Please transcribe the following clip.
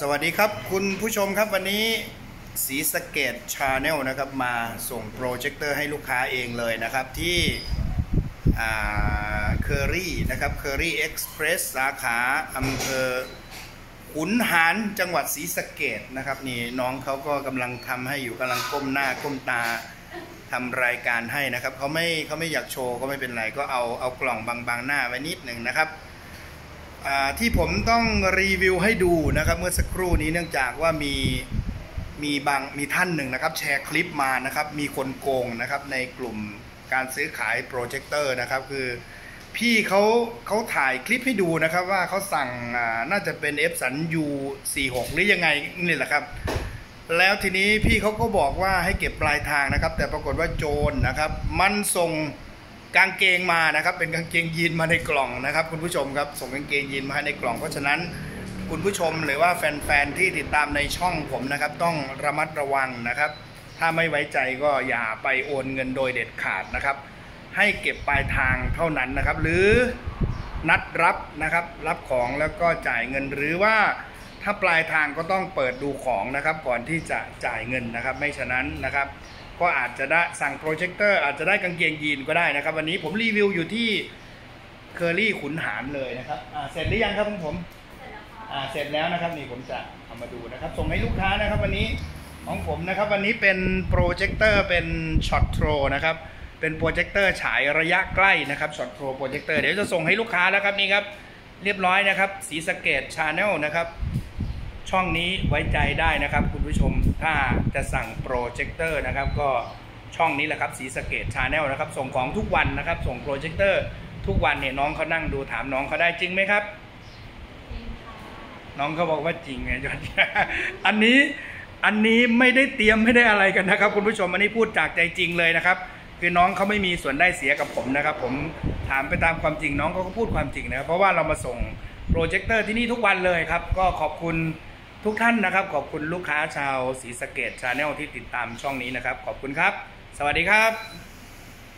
สวัสดีครับคุณผู้ชมครับวันนี้สีสเกตชาแนลนะครับมาส่งโปรเจคเตอร์ให้ลูกค้าเองเลยนะครับที่เคอรี่นะครับ Kerry Express สาขาอำเภอขุนหาญจังหวัดศรีสะเกษนะครับนี่น้องเขาก็กำลังทำให้อยู่กำลังก้มหน้าก้มตาทำรายการให้นะครับเขาไม่เขาไม่อยากโชว์ก็ไม่เป็นไรก็เอาเอากล่องบังๆหน้าไว้นิดหนึ่งนะครับ ที่ผมต้องรีวิวให้ดูนะครับเมื่อสักครู่นี้เนื่องจากว่ามีมีบางมีท่านหนึ่งนะครับ แชร์คลิปมานะครับ มีคนโกงนะครับในกลุ่มการซื้อขายโปรเจคเตอร์นะครับ คือพี่เขาเขาถ่ายคลิปให้ดูนะครับ ว่าเขาสั่งน่าจะเป็น F สัน U 46หรือยังไงนี่แหละครับ แล้วทีนี้พี่เขาก็บอกว่าให้เก็บปลายทางนะครับ แต่ปรากฏว่าโจรนะครับ มันส่ง กางเกงมานะครับ เป็นกางเกงยีนมาในกล่องนะครับ คุณผู้ชมครับส่งกางเกงยีนมาให้ในกล่อง เพราะฉะนั้นคุณผู้ชมหรือว่าแฟนๆที่ติดตามในช่องผมนะครับ ต้องระมัดระวังนะครับ ถ้าไม่ไว้ใจก็อย่าไปโอนเงินโดยเด็ดขาดนะครับ ให้เก็บปลายทางเท่านั้นนะครับ หรือนัดรับนะครับ รับของแล้วก็จ่ายเงินหรือว่าถ้าปลายทางก็ต้องเปิดดูของนะครับ ก่อนที่จะจ่ายเงินนะครับ ไม่ฉะนั้นนะครับ ก็อาจจะได้สั่งโปรเจคเตอร์อาจจะได้กางเกงยีนก็ได้นะครับ วันนี้ผมรีวิวอยู่ที่เคอรี่ขุนหาญเลยนะครับอ่าเสร็จหรือยังครับของผมอ่าเสร็จแล้วนะครับนี่ผมจะเอามาดูนะครับ ส่งให้ลูกค้านะครับวันนี้ของผมนะครับวันนี้เป็นโปรเจคเตอร์เป็น short throw นะครับเป็นโปรเจคเตอร์ฉายระยะใกล้นะครับ short throw โปรเจคเตอร์เดี๋ยวจะส่งให้ลูกค้าแล้วครับนี่ครับเรียบร้อยนะครับศรีสะเกษ Channel นะครับ ช่องนี้ไว้ใจได้นะครับ คุณผู้ชมถ้าจะสั่งโปรเจคเตอร์นะครับ ก็ช่องนี้แหละครับศรีสะเกษ Channel นะครับ ส่งของทุกวันนะครับ ส่งโปรเจคเตอร์ทุกวันเนี่ยน้องเขานั่งดูถามน้องเขาได้จริงไหมครับ น้องเขาบอกว่าจริงไงจอนอันนี้อันนี้ไม่ได้เตรียมไม่ได้อะไรกันนะครับ คุณผู้ชมอันนี้พูดจากใจจริงเลยนะครับ คือน้องเขาไม่มีส่วนได้เสียกับผมนะครับ ผมถามไปตามความจริงน้องเขาก็พูดความจริงนะครับเพราะว่าเรามาส่งโปรเจคเตอร์ที่นี่ทุกวันเลยครับ ก็ขอบคุณ ทุกท่านนะครับ ขอบคุณลูกค้าชาวศรีสะเกษ Channel ที่ติดตามช่องนี้นะครับ ขอบคุณครับ สวัสดีครับ